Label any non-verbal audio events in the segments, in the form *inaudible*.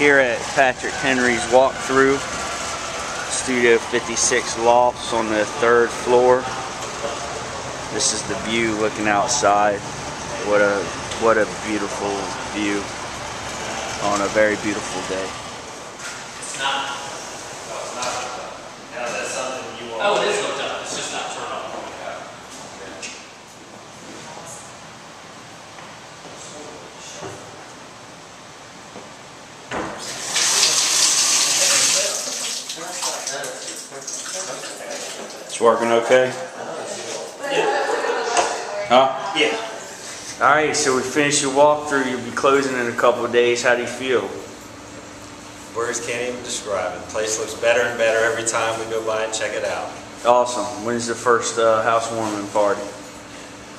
here at Patrick Henry's walkthrough. Studio 56 lofts on the third floor. This is the view looking outside. What a what a beautiful view on a very beautiful day. It's not. Oh, it's not. Now that's something you want. Oh, it is hooked up. It's just not turned on. It's working okay? Huh? Yeah. All right, so we finished your walkthrough. You'll be closing in a couple of days. How do you feel? Words can't even describe it. The place looks better and better every time we go by and check it out. Awesome. When's the first uh, housewarming party?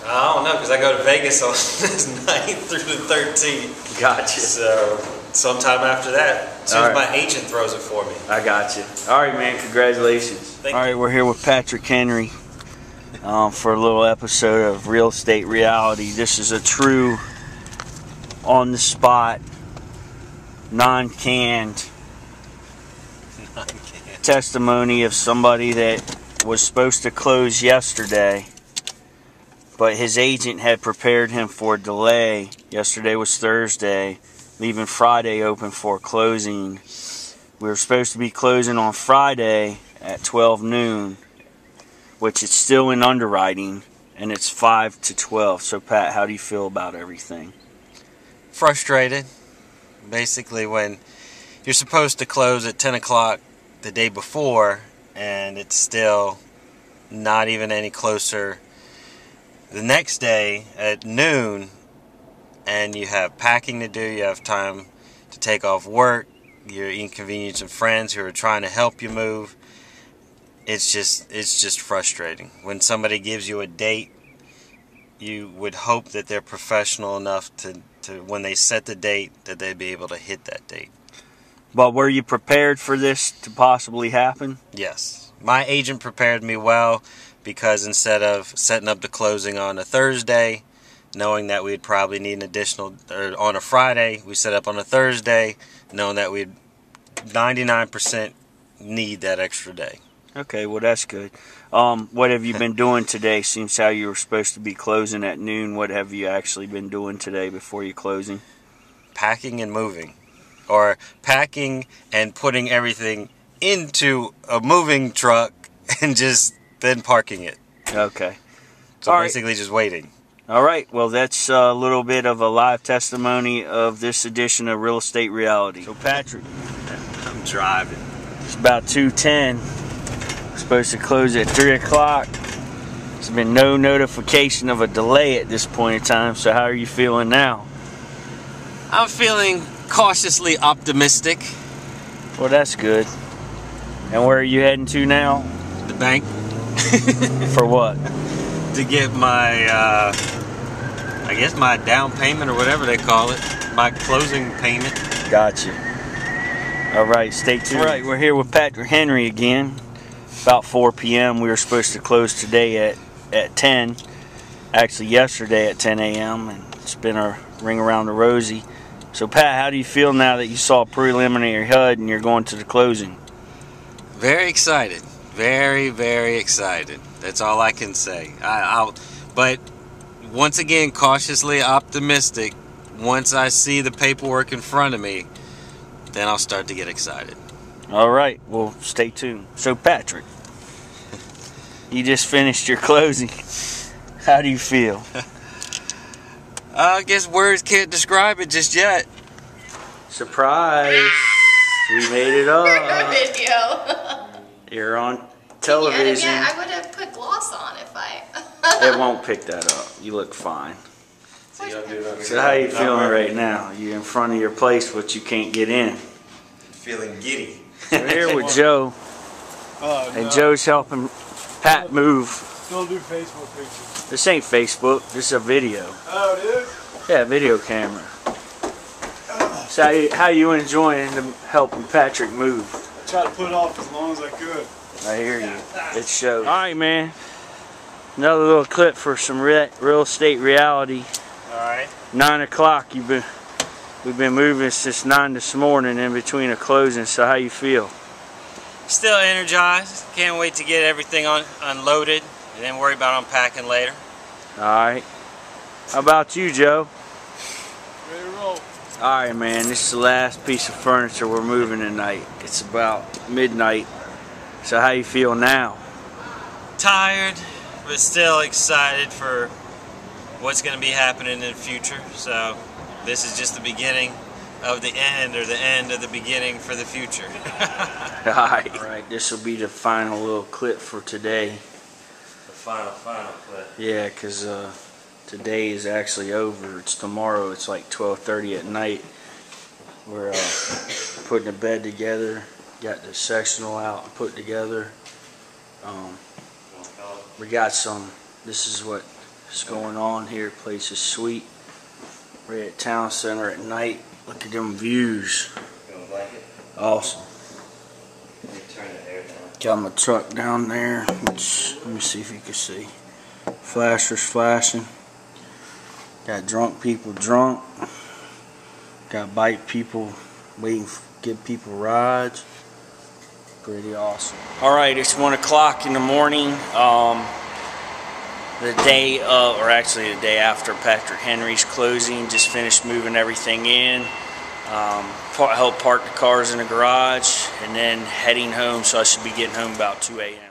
I don't know because I go to Vegas on *laughs* this 9th through the 13th. Gotcha. So sometime after that, as soon All as my agent throws it for me. I got you. All right, man. Congratulations. Thank All right, we're here with Patrick Henry um, for a little episode of Real Estate Reality. This is a true, on the spot, non canned testimony of somebody that was supposed to close yesterday, but his agent had prepared him for a delay. Yesterday was Thursday, leaving Friday open for closing. We were supposed to be closing on Friday at 12 noon, which is still in underwriting, and it's 5 to 12. So, Pat, how do you feel about everything? Frustrated. Basically, when you're supposed to close at 10 o'clock the day before, and it's still not even any closer the next day at noon, and you have packing to do, you have time to take off work, you're inconveniencing friends who are trying to help you move. It's just it's just frustrating. When somebody gives you a date, you would hope that they're professional enough to, to when they set the date that they'd be able to hit that date. But were you prepared for this to possibly happen? Yes. My agent prepared me well because instead of setting up the closing on a Thursday, knowing that we'd probably need an additional, or on a Friday, we set up on a Thursday, knowing that we'd 99% need that extra day. Okay, well, that's good. Um, what have you been doing today? Seems how you were supposed to be closing at noon. What have you actually been doing today before you closing? Packing and moving. Or packing and putting everything into a moving truck *laughs* and just then parking it. Okay. So All right. basically just waiting. All right. Well, that's a little bit of a live testimony of this edition of Real Estate Reality. So, Patrick, I'm driving. it's about 2.10. We're supposed to close at 3 o'clock. There's been no notification of a delay at this point in time. So, how are you feeling now? I'm feeling cautiously optimistic. Well, that's good. And where are you heading to now? The bank *laughs* For what? to get my, uh, I guess my down payment or whatever they call it, my closing payment. Gotcha. All right, stay tuned. All right, we're here with Patrick Henry again. About 4 p.m. We were supposed to close today at, at 10. Actually, yesterday at 10 a.m. And it's been a ring around the rosy. So, Pat, how do you feel now that you saw preliminary HUD and you're going to the closing? Very excited. Very, very excited. That's all I can say. I, I'll, but once again, cautiously optimistic. Once I see the paperwork in front of me, then I'll start to get excited. All right, well, stay tuned. So, Patrick, *laughs* you just finished your closing. How do you feel? *laughs* I guess words can't describe it just yet. Surprise! We made it up. *laughs* video. You're on television. yeah, I would have put gloss on if I. It *laughs* won't pick that up. You look fine. So how you feeling right now? You're in front of your place, but you can't get in. Feeling giddy. We're here with Joe, Oh, and Joe's helping Pat move. Don't do Facebook pictures. This ain't Facebook. This is a video. Oh, dude. Yeah, video camera. So how you, how you enjoying the helping Patrick move? I tried to put it off as long as I could. I hear you. It shows. All right, man. Another little clip for some re- real estate reality. All right. Nine o'clock. You've been We've been moving since 9 this morning in between a closing, so how you feel? Still energized. Can't wait to get everything on unloaded and then worry about unpacking later. Alright. How about you, Joe? Ready to roll. Alright, man, this is the last piece of furniture we're moving tonight. It's about midnight. So how you feel now? Tired, but still excited for what's going to be happening in the future. So this is just the beginning of the end or the end of the beginning for the future. *laughs* Alright. Alright, this will be the final little clip for today. the final, final clip. Yeah, 'cause uh, today is actually over. It's tomorrow. It's like 12:30 at night. We're uh, putting the bed together. Got the sectional out and put together. Um, we got some. This is what is going on here. Place is sweet. We're at town center at night. Look at them views. Awesome. Got my truck down there, which let me see if you can see. Flashers flashing. Got drunk people drunk. Got bike people waiting give people rides. Pretty awesome. All right, it's one o'clock in the morning. Um, the day of, or actually the day after Patrick Henry's closing, just finished moving everything in. Um, helped park the cars in the garage and then heading home. So I should be getting home about 2 a.m.